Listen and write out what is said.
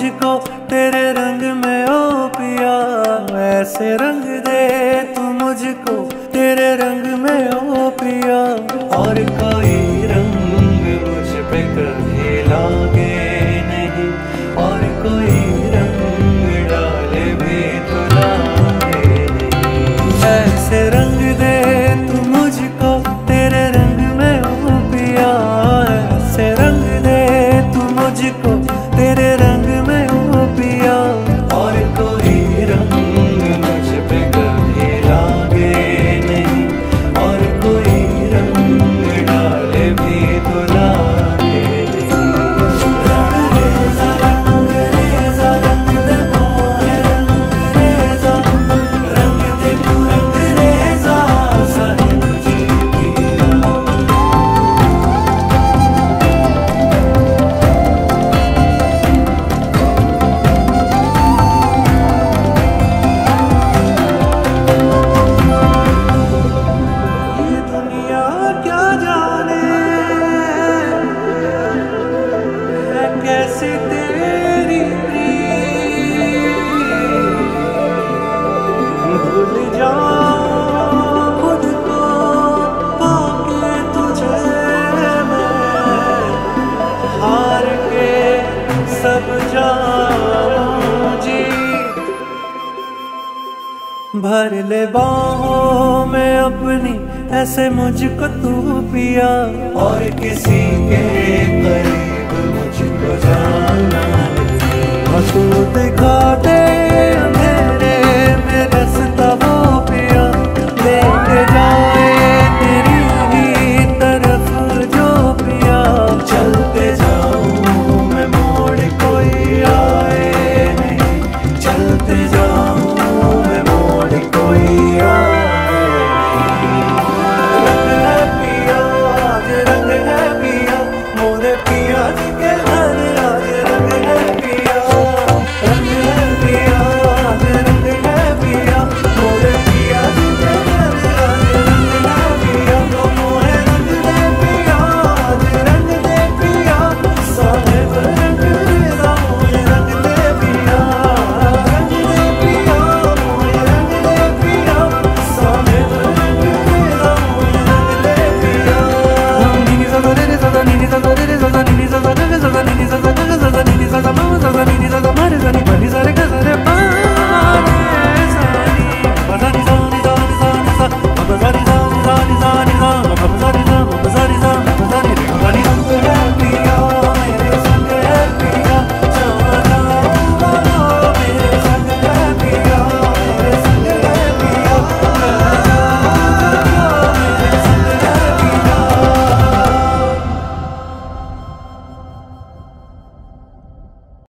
मुझको तेरे रंग में ओ पिया, ऐसे रंग दे तू मुझको, तेरे रंग में ओ पिया। भर ले बाहों में अपनी ऐसे मुझको तू पिया। और किसी के करीब मुझको जाना बस दिखा He's a